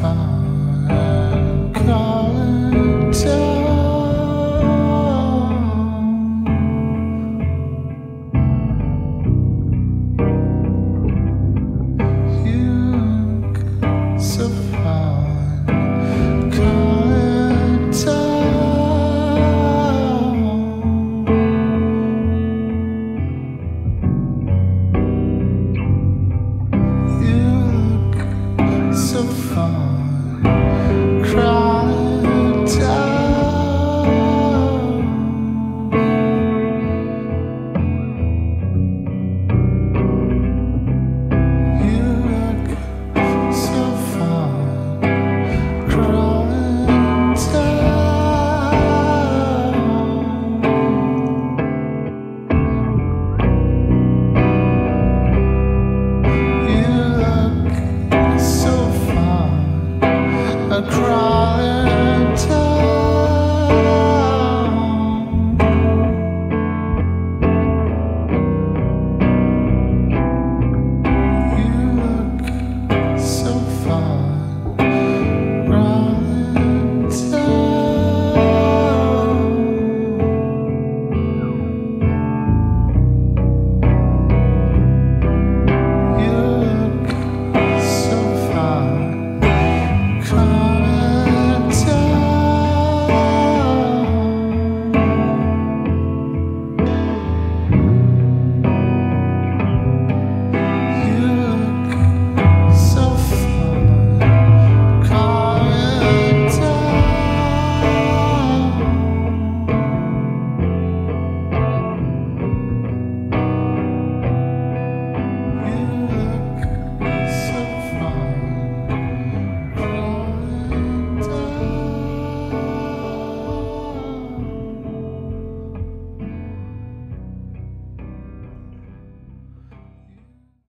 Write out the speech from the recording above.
far. fire.